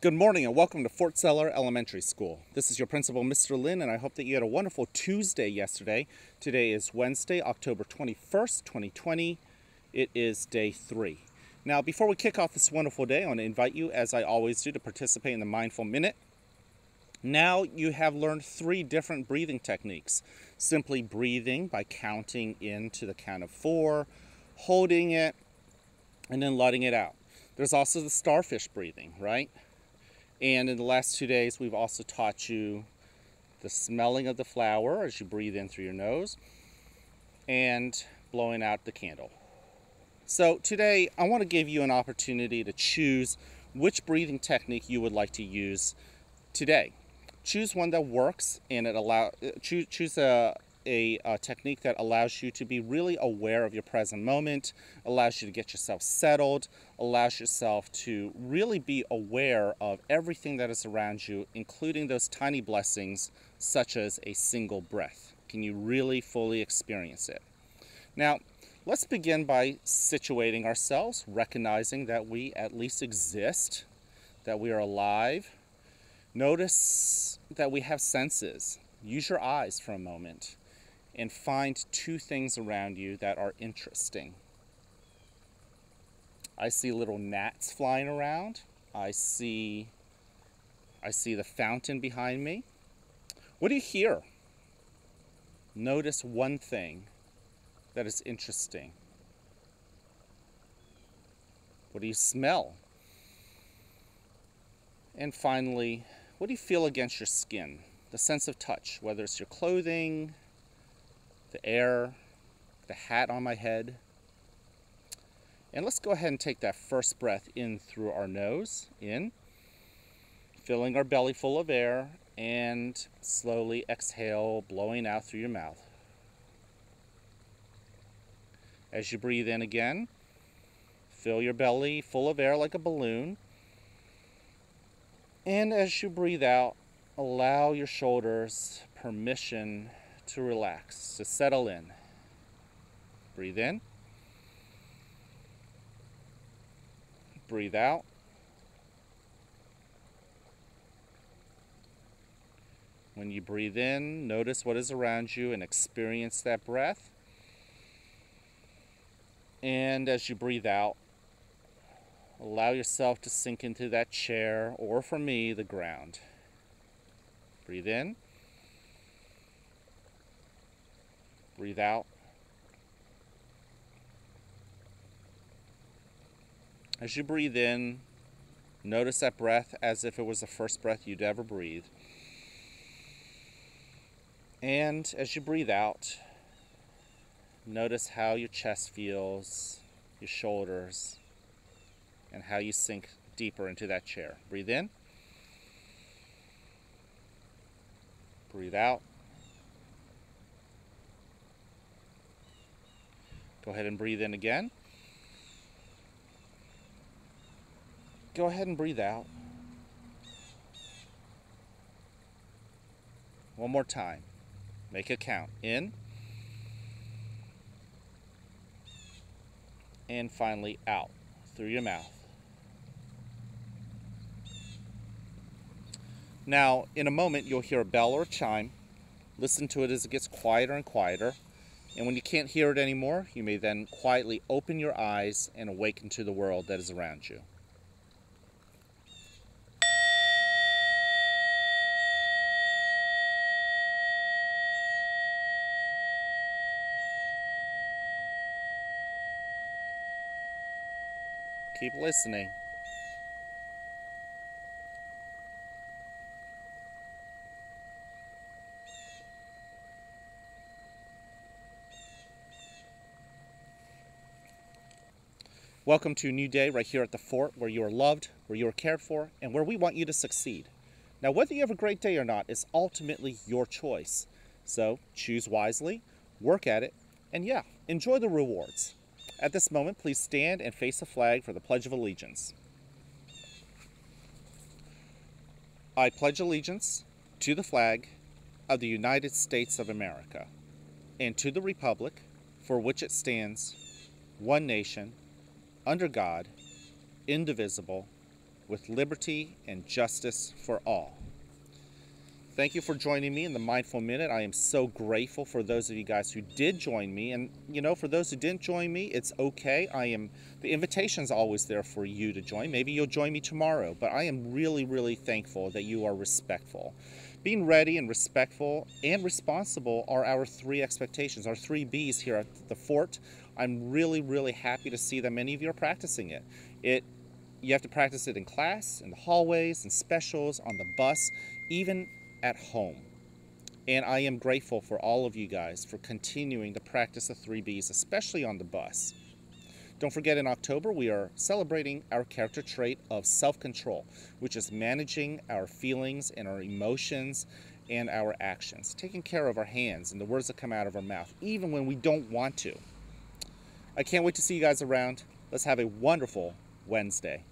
Good morning and welcome to Fort Zeller Elementary School. This is your principal, Mr. Lin, and I hope that you had a wonderful Tuesday yesterday. Today is Wednesday, October 21st, 2020. It is day three. Now, before we kick off this wonderful day, I want to invite you, as I always do, to participate in the Mindful Minute. Now you have learned three different breathing techniques. Simply breathing by counting in to the count of four, holding it, and then letting it out. There's also the starfish breathing, right? And in the last two days, we've also taught you the smelling of the flower as you breathe in through your nose and blowing out the candle. So today, I want to give you an opportunity to choose which breathing technique you would like to use today. Choose one that works and it allow uh, choose, choose a, a, a, technique that allows you to be really aware of your present moment, allows you to get yourself settled, allows yourself to really be aware of everything that is around you, including those tiny blessings such as a single breath. Can you really fully experience it? Now, let's begin by situating ourselves, recognizing that we at least exist, that we are alive. Notice that we have senses. Use your eyes for a moment and find two things around you that are interesting. I see little gnats flying around. I see I see the fountain behind me. What do you hear? Notice one thing that is interesting. What do you smell? And finally, what do you feel against your skin? The sense of touch, whether it's your clothing, the air, the hat on my head. And let's go ahead and take that first breath in through our nose, in, filling our belly full of air, and slowly exhale, blowing out through your mouth. As you breathe in again, fill your belly full of air like a balloon. And as you breathe out, allow your shoulders permission to relax, to settle in. Breathe in. Breathe out. When you breathe in, notice what is around you and experience that breath. And as you breathe out, allow yourself to sink into that chair, or for me, the ground. Breathe in. Breathe out. As you breathe in, notice that breath as if it was the first breath you'd ever breathe. And as you breathe out, notice how your chest feels, your shoulders, and how you sink deeper into that chair. Breathe in. Breathe out. Go ahead and breathe in again. Go ahead and breathe out. One more time. Make a count. In. And finally out through your mouth. Now, in a moment, you'll hear a bell or a chime. Listen to it as it gets quieter and quieter. And when you can't hear it anymore, you may then quietly open your eyes and awaken to the world that is around you. Keep listening. Welcome to a new day right here at the fort where you are loved, where you are cared for, and where we want you to succeed. Now, whether you have a great day or not is ultimately your choice. So choose wisely, work at it, and yeah, enjoy the rewards. At this moment, please stand and face the flag for the Pledge of Allegiance. I pledge allegiance to the flag of the United States of America and to the republic for which it stands, one nation, under God, indivisible, with liberty and justice for all. Thank you for joining me in the Mindful Minute. I am so grateful for those of you guys who did join me. And, you know, for those who didn't join me, it's okay. I am, the invitation's always there for you to join. Maybe you'll join me tomorrow, but I am really, really thankful that you are respectful. Being ready and respectful and responsible are our three expectations, our three B's here at the fort. I'm really, really happy to see that many of you are practicing it. It you have to practice it in class, in the hallways, in specials, on the bus, even at home. And I am grateful for all of you guys for continuing to practice the three B's, especially on the bus. Don't forget in October, we are celebrating our character trait of self control, which is managing our feelings and our emotions and our actions, taking care of our hands and the words that come out of our mouth, even when we don't want to. I can't wait to see you guys around. Let's have a wonderful Wednesday.